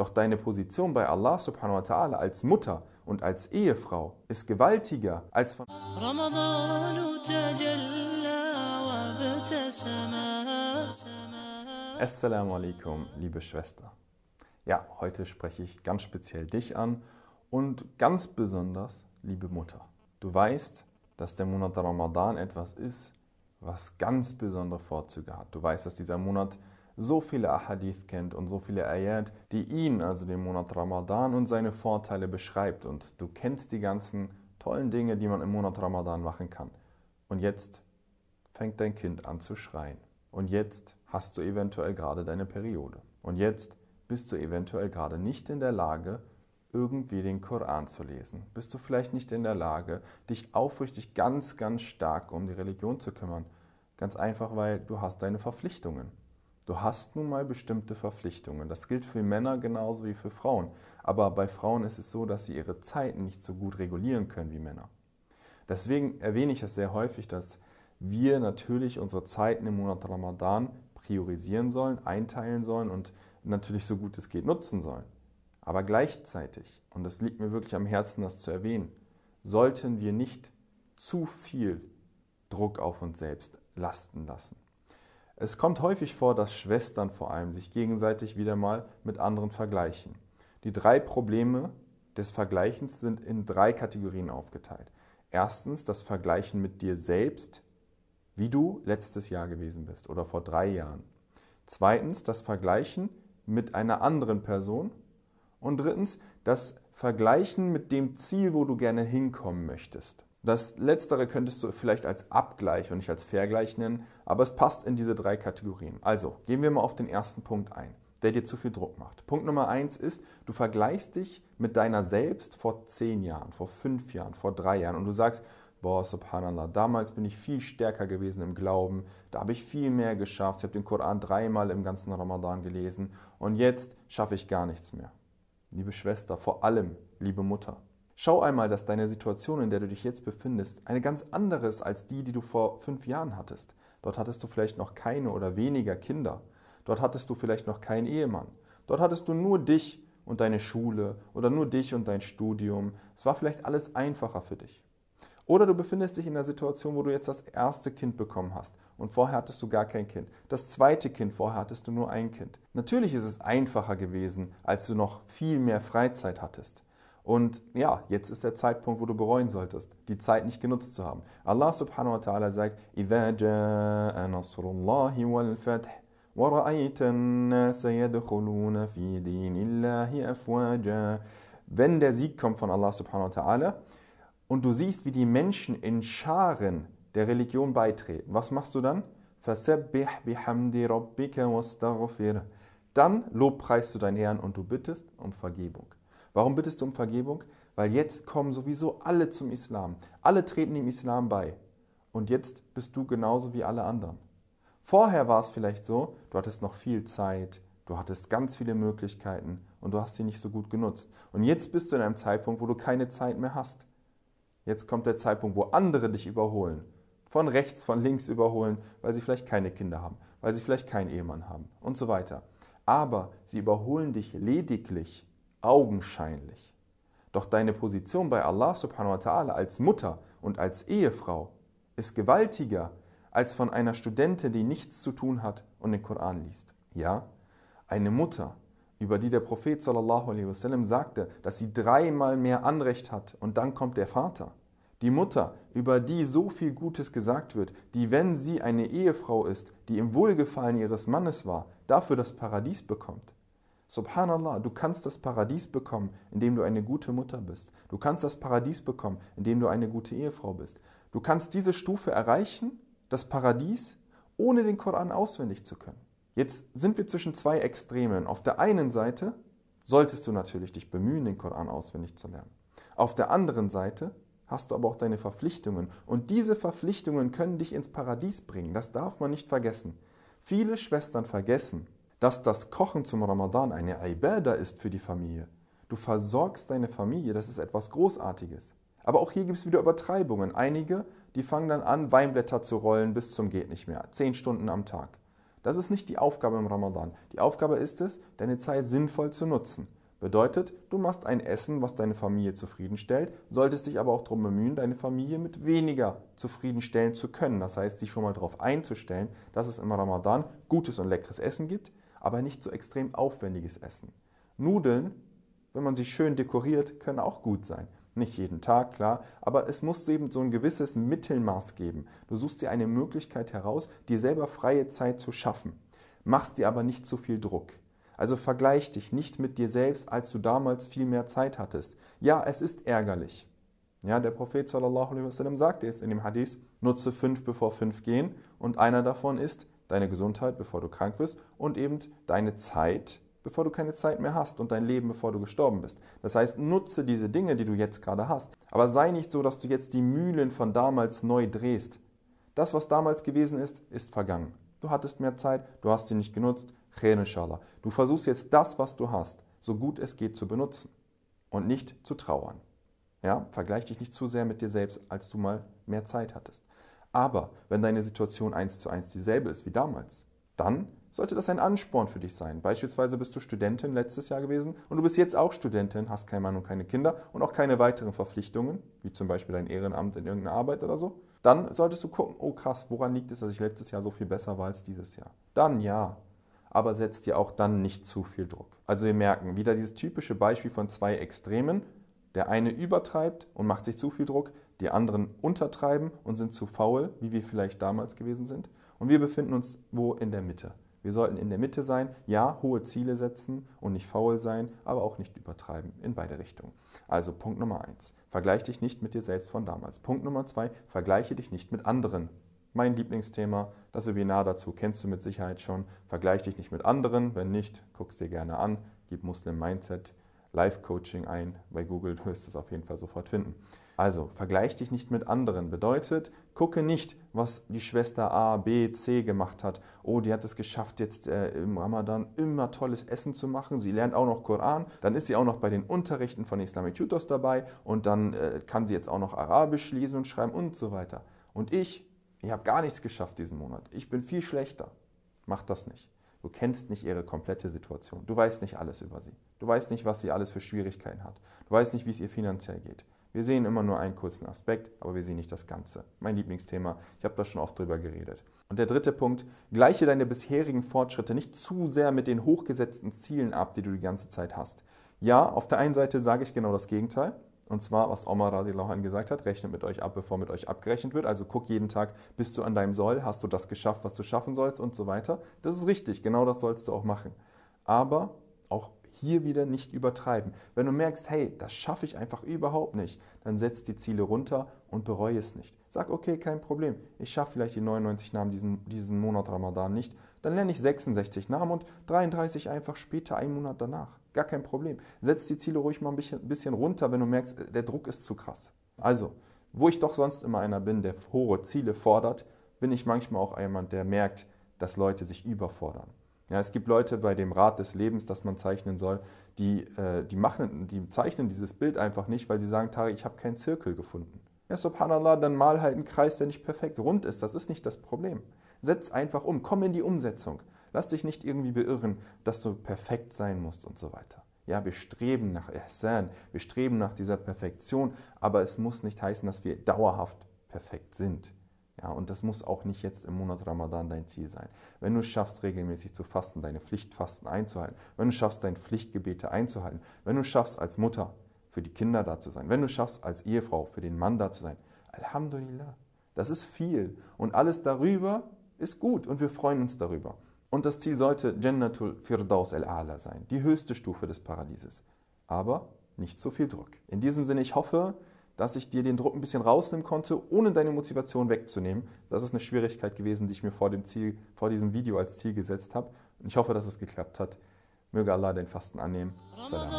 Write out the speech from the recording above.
Doch deine Position bei Allah subhanahu wa ta'ala als Mutter und als Ehefrau ist gewaltiger als von Assalamu alaikum, liebe Schwester. Ja, heute spreche ich ganz speziell dich an und ganz besonders, liebe Mutter. Du weißt, dass der Monat Ramadan etwas ist, was ganz besondere Vorzüge hat. Du weißt, dass dieser Monat so viele Ahadith kennt und so viele Ayat, die ihn, also den Monat Ramadan und seine Vorteile beschreibt. Und du kennst die ganzen tollen Dinge, die man im Monat Ramadan machen kann. Und jetzt fängt dein Kind an zu schreien. Und jetzt hast du eventuell gerade deine Periode. Und jetzt bist du eventuell gerade nicht in der Lage, irgendwie den Koran zu lesen. Bist du vielleicht nicht in der Lage, dich aufrichtig ganz, ganz stark um die Religion zu kümmern. Ganz einfach, weil du hast deine Verpflichtungen. Du hast nun mal bestimmte Verpflichtungen. Das gilt für Männer genauso wie für Frauen. Aber bei Frauen ist es so, dass sie ihre Zeiten nicht so gut regulieren können wie Männer. Deswegen erwähne ich es sehr häufig, dass wir natürlich unsere Zeiten im Monat Ramadan priorisieren sollen, einteilen sollen und natürlich so gut es geht nutzen sollen. Aber gleichzeitig, und es liegt mir wirklich am Herzen, das zu erwähnen, sollten wir nicht zu viel Druck auf uns selbst lasten lassen. Es kommt häufig vor, dass Schwestern vor allem sich gegenseitig wieder mal mit anderen vergleichen. Die drei Probleme des Vergleichens sind in drei Kategorien aufgeteilt. Erstens das Vergleichen mit dir selbst, wie du letztes Jahr gewesen bist oder vor drei Jahren. Zweitens das Vergleichen mit einer anderen Person. Und drittens das Vergleichen mit dem Ziel, wo du gerne hinkommen möchtest. Das letztere könntest du vielleicht als Abgleich und nicht als Vergleich nennen, aber es passt in diese drei Kategorien. Also gehen wir mal auf den ersten Punkt ein, der dir zu viel Druck macht. Punkt Nummer eins ist, du vergleichst dich mit deiner selbst vor zehn Jahren, vor fünf Jahren, vor drei Jahren und du sagst, boah, subhanallah, damals bin ich viel stärker gewesen im Glauben, da habe ich viel mehr geschafft, ich habe den Koran dreimal im ganzen Ramadan gelesen und jetzt schaffe ich gar nichts mehr. Liebe Schwester, vor allem, liebe Mutter, Schau einmal, dass deine Situation, in der du dich jetzt befindest, eine ganz andere ist als die, die du vor fünf Jahren hattest. Dort hattest du vielleicht noch keine oder weniger Kinder. Dort hattest du vielleicht noch keinen Ehemann. Dort hattest du nur dich und deine Schule oder nur dich und dein Studium. Es war vielleicht alles einfacher für dich. Oder du befindest dich in der Situation, wo du jetzt das erste Kind bekommen hast und vorher hattest du gar kein Kind. Das zweite Kind, vorher hattest du nur ein Kind. Natürlich ist es einfacher gewesen, als du noch viel mehr Freizeit hattest. Und ja, jetzt ist der Zeitpunkt, wo du bereuen solltest, die Zeit nicht genutzt zu haben. Allah subhanahu wa ta'ala sagt, إِذَا جَاءَ نَصْرُ اللَّهِ وَالْفَتْحِ وَرَأَيْتَ النَّاسَ يَدْخُلُونَ فِي دِينِ اللَّهِ أَفْوَاجًا Wenn der Sieg kommt von Allah subhanahu wa ta'ala und du siehst, wie die Menschen in Scharen der Religion beitreten, was machst du dann? فَسَبِّحْ بِحَمْدِ رَبِّكَ وَاسْتَغْفِرْ Dann lobpreist du deinen Herrn und du bittest um Vergebung. Warum bittest du um Vergebung? Weil jetzt kommen sowieso alle zum Islam. Alle treten dem Islam bei. Und jetzt bist du genauso wie alle anderen. Vorher war es vielleicht so, du hattest noch viel Zeit, du hattest ganz viele Möglichkeiten und du hast sie nicht so gut genutzt. Und jetzt bist du in einem Zeitpunkt, wo du keine Zeit mehr hast. Jetzt kommt der Zeitpunkt, wo andere dich überholen. Von rechts, von links überholen, weil sie vielleicht keine Kinder haben, weil sie vielleicht keinen Ehemann haben und so weiter. Aber sie überholen dich lediglich, augenscheinlich. Doch deine Position bei Allah subhanahu wa ta'ala als Mutter und als Ehefrau ist gewaltiger als von einer Studentin, die nichts zu tun hat und den Koran liest. Ja, eine Mutter, über die der Prophet sallallahu alaihi wasallam sagte, dass sie dreimal mehr Anrecht hat und dann kommt der Vater. Die Mutter, über die so viel Gutes gesagt wird, die, wenn sie eine Ehefrau ist, die im Wohlgefallen ihres Mannes war, dafür das Paradies bekommt. Subhanallah, du kannst das Paradies bekommen, indem du eine gute Mutter bist. Du kannst das Paradies bekommen, indem du eine gute Ehefrau bist. Du kannst diese Stufe erreichen, das Paradies, ohne den Koran auswendig zu können. Jetzt sind wir zwischen zwei Extremen. Auf der einen Seite solltest du natürlich dich bemühen, den Koran auswendig zu lernen. Auf der anderen Seite hast du aber auch deine Verpflichtungen. Und diese Verpflichtungen können dich ins Paradies bringen. Das darf man nicht vergessen. Viele Schwestern vergessen, dass das Kochen zum Ramadan eine Ibadah ist für die Familie. Du versorgst deine Familie, das ist etwas Großartiges. Aber auch hier gibt es wieder Übertreibungen. Einige, die fangen dann an, Weinblätter zu rollen bis zum geht nicht mehr. Zehn Stunden am Tag. Das ist nicht die Aufgabe im Ramadan. Die Aufgabe ist es, deine Zeit sinnvoll zu nutzen. Bedeutet, du machst ein Essen, was deine Familie zufriedenstellt, solltest dich aber auch darum bemühen, deine Familie mit weniger zufriedenstellen zu können. Das heißt, dich schon mal darauf einzustellen, dass es im Ramadan gutes und leckeres Essen gibt, aber nicht so extrem aufwendiges Essen. Nudeln, wenn man sie schön dekoriert, können auch gut sein. Nicht jeden Tag, klar, aber es muss eben so ein gewisses Mittelmaß geben. Du suchst dir eine Möglichkeit heraus, dir selber freie Zeit zu schaffen. Machst dir aber nicht zu viel Druck. Also vergleich dich nicht mit dir selbst, als du damals viel mehr Zeit hattest. Ja, es ist ärgerlich. Ja, der Prophet sallallahu alaihi wasallam sagte es in dem Hadith, nutze fünf, bevor fünf gehen und einer davon ist deine Gesundheit, bevor du krank wirst und eben deine Zeit, bevor du keine Zeit mehr hast und dein Leben, bevor du gestorben bist. Das heißt, nutze diese Dinge, die du jetzt gerade hast, aber sei nicht so, dass du jetzt die Mühlen von damals neu drehst. Das, was damals gewesen ist, ist vergangen. Du hattest mehr Zeit, du hast sie nicht genutzt, Khair inshallah. Du versuchst jetzt das, was du hast, so gut es geht zu benutzen und nicht zu trauern. Ja, vergleich dich nicht zu sehr mit dir selbst, als du mal mehr Zeit hattest. Aber wenn deine Situation eins zu eins dieselbe ist wie damals, dann sollte das ein Ansporn für dich sein. Beispielsweise bist du Studentin letztes Jahr gewesen und du bist jetzt auch Studentin, hast keinen Mann und keine Kinder und auch keine weiteren Verpflichtungen, wie zum Beispiel dein Ehrenamt in irgendeiner Arbeit oder so. Dann solltest du gucken, oh krass, woran liegt es, dass ich letztes Jahr so viel besser war als dieses Jahr? Dann ja, aber setzt dir auch dann nicht zu viel Druck. Also wir merken wieder dieses typische Beispiel von zwei Extremen. Der eine übertreibt und macht sich zu viel Druck, die anderen untertreiben und sind zu faul, wie wir vielleicht damals gewesen sind. Und wir befinden uns wo in der Mitte. Wir sollten in der Mitte sein, ja, hohe Ziele setzen und nicht faul sein, aber auch nicht übertreiben, in beide Richtungen. Also Punkt Nummer eins, vergleich dich nicht mit dir selbst von damals. Punkt Nummer zwei, vergleiche dich nicht mit anderen. Mein Lieblingsthema, das Webinar dazu kennst du mit Sicherheit schon. Vergleich dich nicht mit anderen. Wenn nicht, guck es dir gerne an. Gib Muslim Mindset Live Coaching ein bei Google. Du wirst es auf jeden Fall sofort finden. Also, vergleich dich nicht mit anderen. Bedeutet, gucke nicht, was die Schwester A, B, C gemacht hat. Oh, die hat es geschafft, jetzt äh, im Ramadan immer tolles Essen zu machen. Sie lernt auch noch Koran. Dann ist sie auch noch bei den Unterrichten von Islamic Tutors dabei. Und dann äh, kann sie jetzt auch noch Arabisch lesen und schreiben und so weiter. Und ich ich habe gar nichts geschafft diesen Monat. Ich bin viel schlechter. Mach das nicht. Du kennst nicht ihre komplette Situation. Du weißt nicht alles über sie. Du weißt nicht, was sie alles für Schwierigkeiten hat. Du weißt nicht, wie es ihr finanziell geht. Wir sehen immer nur einen kurzen Aspekt, aber wir sehen nicht das Ganze. Mein Lieblingsthema, ich habe da schon oft drüber geredet. Und der dritte Punkt, gleiche deine bisherigen Fortschritte nicht zu sehr mit den hochgesetzten Zielen ab, die du die ganze Zeit hast. Ja, auf der einen Seite sage ich genau das Gegenteil. Und zwar, was Omar radiallahu gesagt hat, rechnet mit euch ab, bevor mit euch abgerechnet wird. Also guck jeden Tag, bist du an deinem Soll, hast du das geschafft, was du schaffen sollst und so weiter. Das ist richtig, genau das sollst du auch machen. Aber auch hier wieder nicht übertreiben. Wenn du merkst, hey, das schaffe ich einfach überhaupt nicht, dann setz die Ziele runter und bereue es nicht. Sag, okay, kein Problem, ich schaffe vielleicht die 99 Namen diesen, diesen Monat Ramadan nicht, dann lerne ich 66 Namen und 33 einfach später, einen Monat danach. Gar kein Problem. Setz die Ziele ruhig mal ein bisschen, bisschen runter, wenn du merkst, der Druck ist zu krass. Also, wo ich doch sonst immer einer bin, der hohe Ziele fordert, bin ich manchmal auch jemand, der merkt, dass Leute sich überfordern. Ja, es gibt Leute bei dem Rad des Lebens, das man zeichnen soll, die, äh, die, machen, die zeichnen dieses Bild einfach nicht, weil sie sagen, Tari, ich habe keinen Zirkel gefunden. Ja, subhanallah, dann mal halt einen Kreis, der nicht perfekt rund ist. Das ist nicht das Problem. Setz einfach um, komm in die Umsetzung. Lass dich nicht irgendwie beirren, dass du perfekt sein musst und so weiter. Ja, wir streben nach Ihsan, wir streben nach dieser Perfektion, aber es muss nicht heißen, dass wir dauerhaft perfekt sind. Ja, und das muss auch nicht jetzt im Monat Ramadan dein Ziel sein. Wenn du es schaffst, regelmäßig zu fasten, deine Pflichtfasten einzuhalten, wenn du schaffst, deine Pflichtgebete einzuhalten, wenn du schaffst, als Mutter für die Kinder da zu sein, wenn du schaffst, als Ehefrau für den Mann da zu sein, Alhamdulillah, das ist viel. Und alles darüber ist gut und wir freuen uns darüber. Und das Ziel sollte Jannatul Firdaus al-A'la sein, die höchste Stufe des Paradieses. Aber nicht so viel Druck. In diesem Sinne, ich hoffe, dass ich dir den Druck ein bisschen rausnehmen konnte, ohne deine Motivation wegzunehmen. Das ist eine Schwierigkeit gewesen, die ich mir vor, dem Ziel, vor diesem Video als Ziel gesetzt habe. Und ich hoffe, dass es geklappt hat. Möge Allah den Fasten annehmen. Salam.